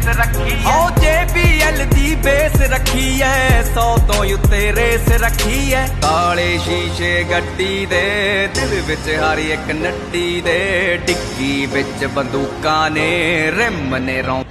race ਰੱਖੀ ਐ ਹੋ JBL ਦੀ ਬੇਸ ਰੱਖੀ ਐ 100 ਤੋਂ ਉੱਤੇ ਰੇਸ ਰੱਖੀ ਐ ਕਾਲੇ ਸ਼ੀਸ਼ੇ ਗੱਡੀ ਦੇ ਦਿਲ ਵਿੱਚ ਹਰ ਇੱਕ ਨੱਟੀ ਦੇ, ਡਿੱਗੀ ਵਿੱਚ ਬੰਦੂਕਾਂ ਨੇ, ਰਿਮ ਨੇ ਰੌਂ